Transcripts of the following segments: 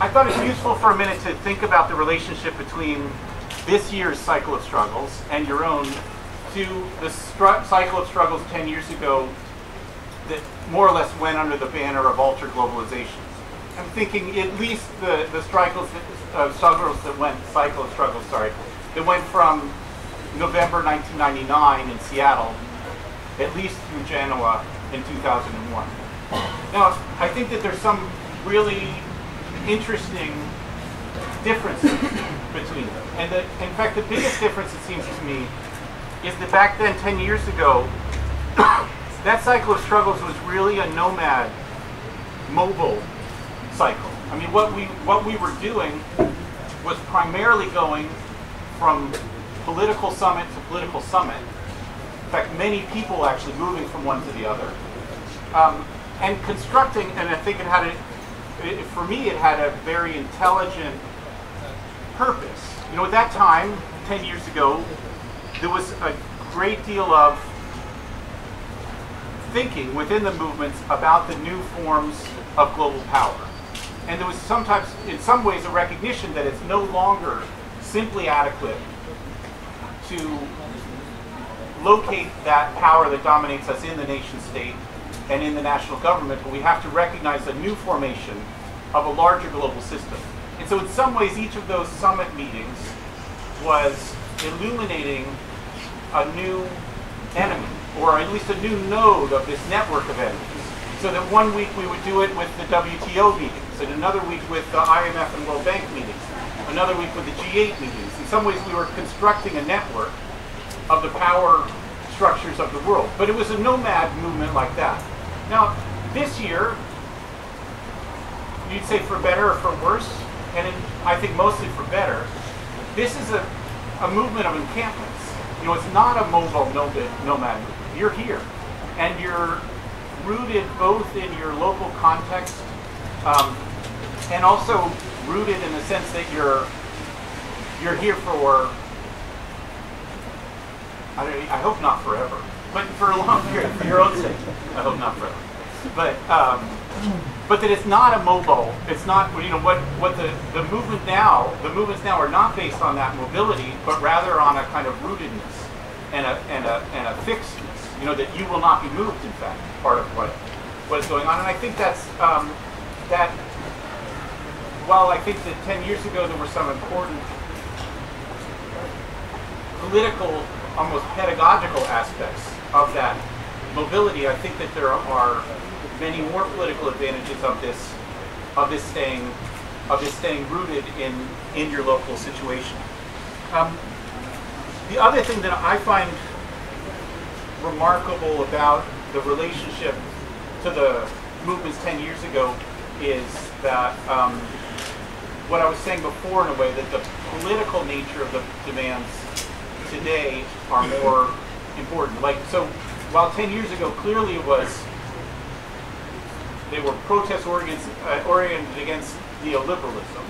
I thought it useful for a minute to think about the relationship between this year's cycle of struggles and your own to the cycle of struggles 10 years ago that more or less went under the banner of alter-globalization. I'm thinking at least the, the struggles, that, uh, struggles that went, cycle of struggles, sorry, that went from November 1999 in Seattle, at least through Genoa in 2001. Now, I think that there's some really interesting differences between them. And the, in fact, the biggest difference, it seems to me, is that back then, 10 years ago, that cycle of struggles was really a nomad, mobile cycle. I mean, what we, what we were doing was primarily going from political summit to political summit. In fact, many people actually moving from one to the other. Um, and constructing, and I think it had a, it, for me, it had a very intelligent purpose. You know, at that time, 10 years ago, there was a great deal of thinking within the movements about the new forms of global power. And there was sometimes, in some ways, a recognition that it's no longer simply adequate to locate that power that dominates us in the nation state and in the national government, but we have to recognize a new formation of a larger global system. And so in some ways, each of those summit meetings was illuminating a new enemy, or at least a new node of this network of enemies. So that one week we would do it with the WTO meetings, and another week with the IMF and World Bank meetings, another week with the G8 meetings. In some ways we were constructing a network of the power structures of the world. But it was a nomad movement like that. Now, this year, you'd say for better or for worse, and I think mostly for better, this is a, a movement of encampments. You know, it's not a mobile nomad movement. You're here, and you're rooted both in your local context um, and also rooted in the sense that you're you're here for I, I hope not forever, but for a long period, for your own sake. I hope not forever. But um, but that it's not a mobile. It's not you know what what the the movement now the movements now are not based on that mobility, but rather on a kind of rootedness and a and a and a fixedness. You know that you will not be moved. In fact, part of what what is going on, and I think that's um, that. While I think that 10 years ago there were some important political, almost pedagogical aspects of that mobility, I think that there are many more political advantages of this of this staying of this staying rooted in in your local situation. Um, the other thing that I find remarkable about the relationship to the movements 10 years ago is that um, what I was saying before in a way that the political nature of the demands today are more important. Like so, while 10 years ago clearly it was they were protest oriented, uh, oriented against neoliberalism,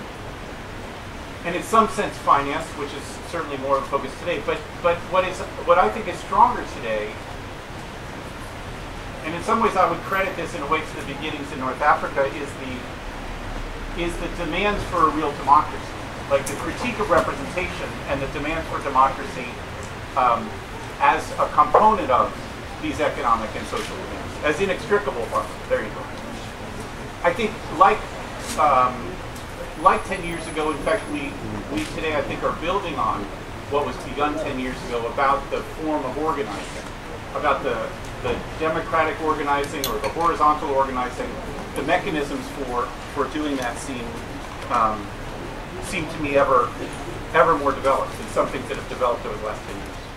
and in some sense financed, which is certainly more of the focus today. But but what is what I think is stronger today, and in some ways I would credit this in a way to the beginnings in North Africa, is the is the demands for a real democracy, like the critique of representation and the demand for democracy um, as a component of these economic and social demands, as inextricable them. There you go. I think like um, like 10 years ago, in fact, we, we today, I think, are building on what was begun 10 years ago about the form of organizing, about the, the democratic organizing or the horizontal organizing, the mechanisms for, for doing that seem, um, seem to me ever, ever more developed, and some things that have developed over the last 10 years.